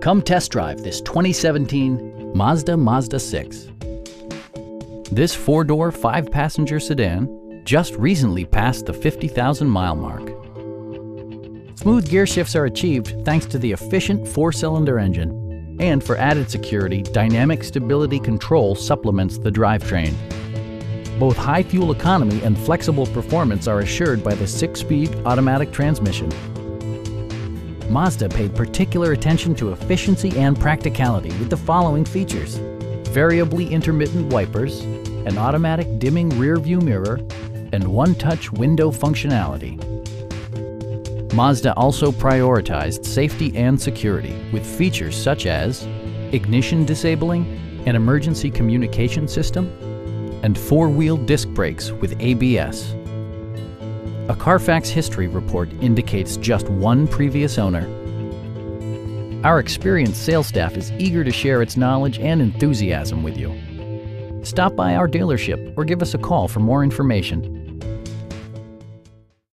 Come test drive this 2017 Mazda Mazda 6. This four-door, five-passenger sedan just recently passed the 50,000 mile mark. Smooth gear shifts are achieved thanks to the efficient four-cylinder engine. And for added security, dynamic stability control supplements the drivetrain. Both high fuel economy and flexible performance are assured by the six-speed automatic transmission. Mazda paid particular attention to efficiency and practicality with the following features. Variably intermittent wipers, an automatic dimming rear view mirror, and one-touch window functionality. Mazda also prioritized safety and security with features such as ignition disabling, an emergency communication system, and four-wheel disc brakes with ABS. A Carfax history report indicates just one previous owner. Our experienced sales staff is eager to share its knowledge and enthusiasm with you. Stop by our dealership or give us a call for more information.